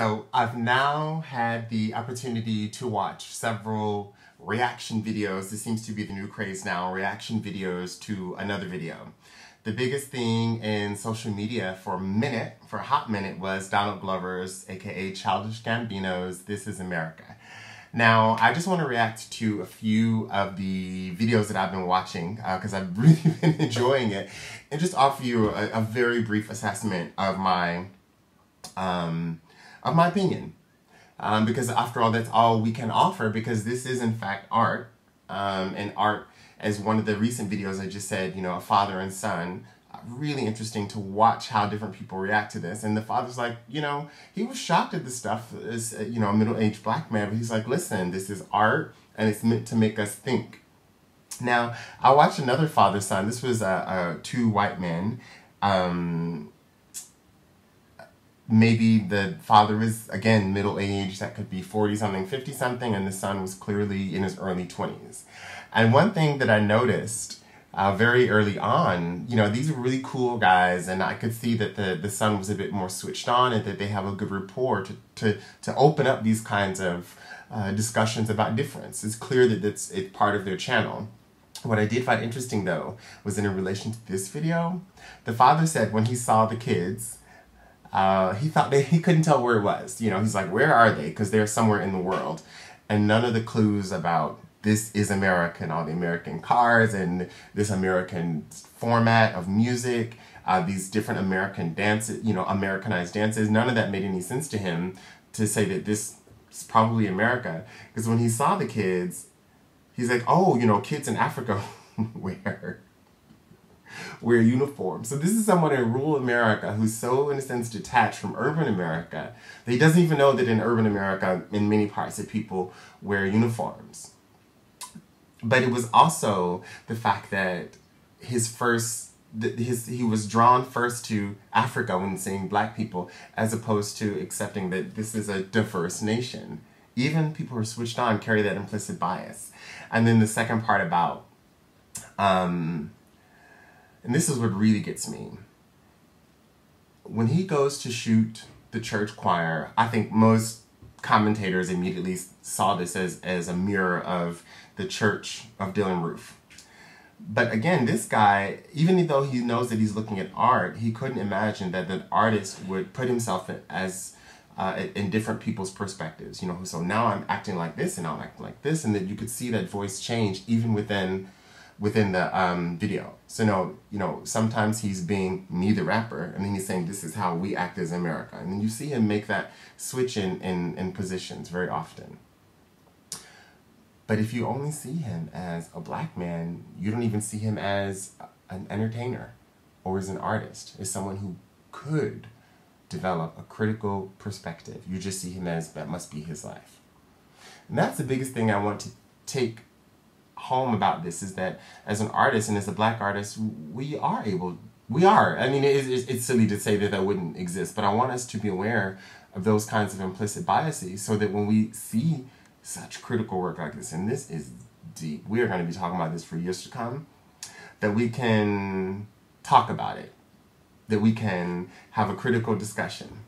So I've now had the opportunity to watch several reaction videos. This seems to be the new craze now, reaction videos to another video. The biggest thing in social media for a minute, for a hot minute, was Donald Glover's, aka Childish Gambino's This Is America. Now, I just want to react to a few of the videos that I've been watching because uh, I've really been enjoying it and just offer you a, a very brief assessment of my um, of my opinion. Um, because after all, that's all we can offer because this is in fact art. Um, and art, as one of the recent videos I just said, you know, a father and son, uh, really interesting to watch how different people react to this. And the father's like, you know, he was shocked at the stuff as, uh, you know, a middle-aged black man, but he's like, listen, this is art and it's meant to make us think. Now, I watched another father-son. This was uh, uh, two white men. Um, maybe the father is again middle aged that could be 40 something 50 something and the son was clearly in his early 20s and one thing that i noticed uh, very early on you know these are really cool guys and i could see that the, the son was a bit more switched on and that they have a good rapport to, to, to open up these kinds of uh, discussions about difference. It's clear that it's, it's part of their channel. What I did find interesting though was in relation to this video, the father said when he saw the kids, uh, he thought they, he couldn't tell where it was. You know, he's like, where are they? Because they're somewhere in the world. And none of the clues about this is American, all the American cars and this American format of music, uh, these different American dances, you know, Americanized dances, none of that made any sense to him to say that this is probably America. Because when he saw the kids, he's like, oh, you know, kids in Africa wear wear uniforms. So this is someone in rural America who's so, in a sense, detached from urban America that he doesn't even know that in urban America, in many parts, that people wear uniforms. But it was also the fact that his first his he was drawn first to Africa when seeing black people as opposed to accepting that this is a diverse nation. Even people who are switched on carry that implicit bias. And then the second part about um, and this is what really gets me. When he goes to shoot the church choir, I think most commentators immediately saw this as, as a mirror of the church of Dylann Roof. But again, this guy, even though he knows that he's looking at art, he couldn't imagine that the artist would put himself as uh, in different people's perspectives. You know, so now I'm acting like this and I'm acting like this, and that you could see that voice change even within within the um, video. So no, you know, sometimes he's being me the rapper, and then he's saying this is how we act as America, and then you see him make that switch in in, in positions very often. But if you only see him as a black man, you don't even see him as an entertainer or as an artist, as someone who could develop a critical perspective. You just see him as that must be his life. And that's the biggest thing I want to take home about this is that as an artist and as a black artist, we are able, we are. I mean, it, it, it's silly to say that that wouldn't exist, but I want us to be aware of those kinds of implicit biases so that when we see such critical work like this, and this is deep, we are going to be talking about this for years to come, that we can talk about it, that we can have a critical discussion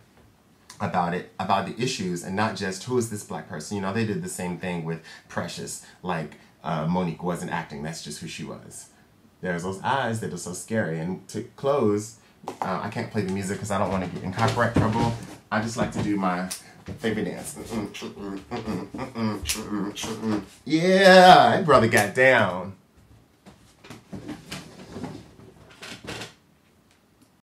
about it, about the issues, and not just who is this black person. You know, they did the same thing with Precious, like uh, Mo'Nique wasn't acting. That's just who she was. There's those eyes that are so scary. And to close, uh, I can't play the music because I don't want to get in copyright trouble. I just like to do my favorite dance. yeah, brother got down.